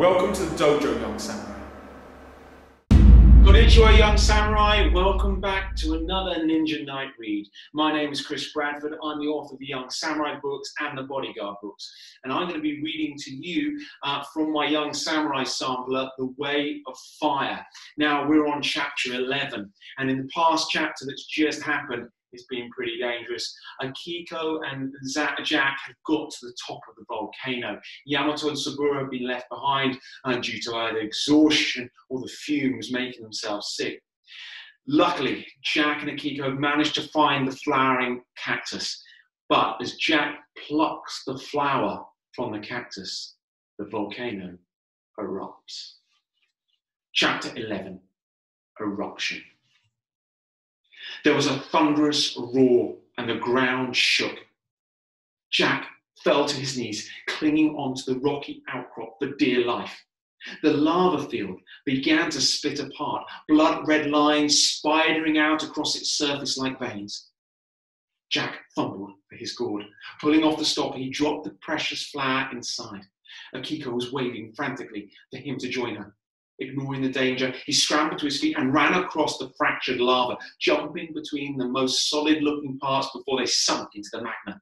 Welcome to the Dojo, Young Samurai. Konnichiwa, Young Samurai. Welcome back to another Ninja Night Read. My name is Chris Bradford. I'm the author of the Young Samurai books and the Bodyguard books. And I'm going to be reading to you uh, from my Young Samurai sampler, The Way of Fire. Now, we're on chapter 11. And in the past chapter that's just happened, it's been pretty dangerous. Akiko and Jack have got to the top of the volcano. Yamato and Saburo have been left behind uh, due to either exhaustion or the fumes making themselves sick. Luckily, Jack and Akiko have managed to find the flowering cactus. But as Jack plucks the flower from the cactus, the volcano erupts. Chapter 11 Eruption. There was a thunderous roar, and the ground shook. Jack fell to his knees, clinging onto the rocky outcrop for dear life. The lava field began to split apart, blood red lines spidering out across its surface like veins. Jack fumbled for his gourd. Pulling off the stopper, he dropped the precious flower inside. Akiko was waving frantically for him to join her. Ignoring the danger, he scrambled to his feet and ran across the fractured lava, jumping between the most solid looking parts before they sunk into the magma.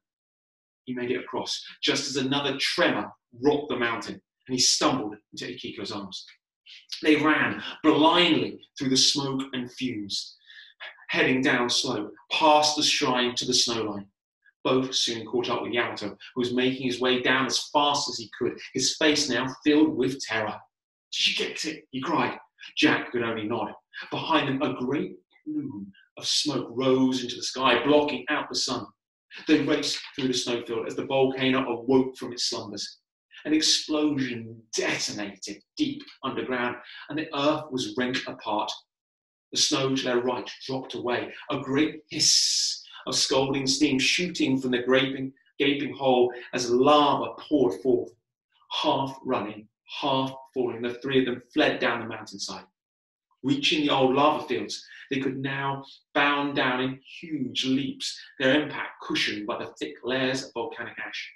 He made it across just as another tremor rocked the mountain, and he stumbled into Akiko's arms. They ran blindly through the smoke and fumes, heading down slope, past the shrine to the snow line. Both soon caught up with Yamato, who was making his way down as fast as he could, his face now filled with terror. Did you get it? he cried. Jack could only nod. Behind them, a great plume of smoke rose into the sky, blocking out the sun. They raced through the snowfield as the volcano awoke from its slumbers. An explosion detonated deep underground, and the earth was rent apart. The snow to their right dropped away, a great hiss of scalding steam shooting from the gaping, gaping hole as lava poured forth, half running half falling. The three of them fled down the mountainside. Reaching the old lava fields, they could now bound down in huge leaps, their impact cushioned by the thick layers of volcanic ash.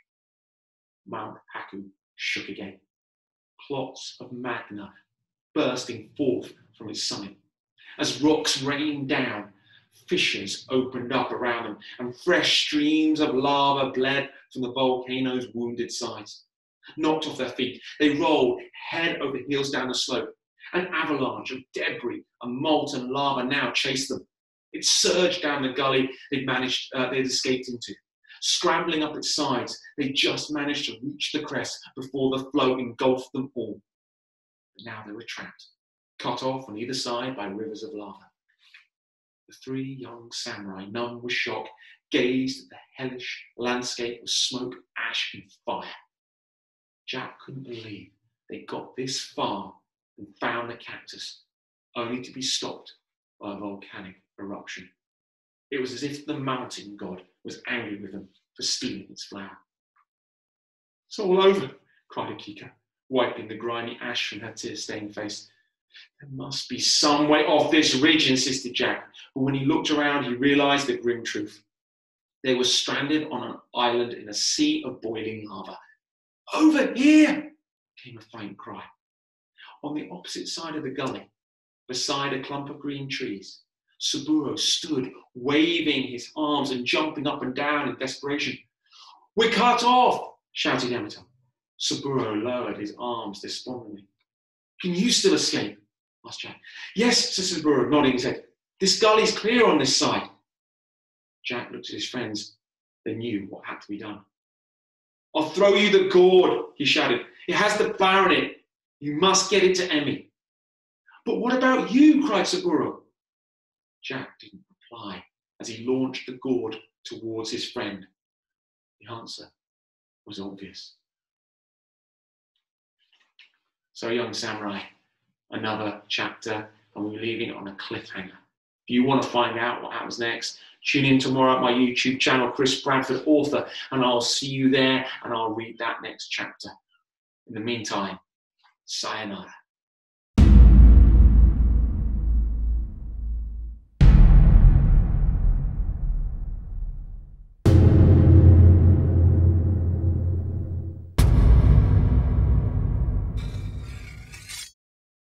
Mount Haku shook again. Clots of magma bursting forth from its summit. As rocks rained down, fissures opened up around them, and fresh streams of lava bled from the volcano's wounded sides knocked off their feet. They rolled head over heels down the slope. An avalanche of debris and molten lava now chased them. It surged down the gully they'd managed, uh, they'd escaped into. Scrambling up its sides, they just managed to reach the crest before the flow engulfed them all. But now they were trapped, cut off on either side by rivers of lava. The three young samurai, numb with shock, gazed at the hellish landscape of smoke, ash, and fire. Jack couldn't believe they got this far and found the cactus, only to be stopped by a volcanic eruption. It was as if the mountain god was angry with them for stealing its flower. It's all over, cried Akiko, wiping the grimy ash from her tear-stained face. There must be some way off this ridge, insisted Jack, but when he looked around, he realized the grim truth. They were stranded on an island in a sea of boiling lava, over here, came a faint cry. On the opposite side of the gully, beside a clump of green trees, Saburo stood waving his arms and jumping up and down in desperation. We're cut off, shouted Yamato. Saburo lowered his arms despondently. Can you still escape? asked Jack. Yes, said Saburo, nodding his head. This gully's clear on this side. Jack looked at his friends. They knew what had to be done. I'll throw you the gourd, he shouted. It has the flower in it. You must get it to Emi. But what about you? cried Saburo. Jack didn't reply as he launched the gourd towards his friend. The answer was obvious. So, young samurai, another chapter, and we're leaving it on a cliffhanger. If you want to find out what happens next, tune in tomorrow at my YouTube channel, Chris Bradford Author, and I'll see you there and I'll read that next chapter. In the meantime, sayonara.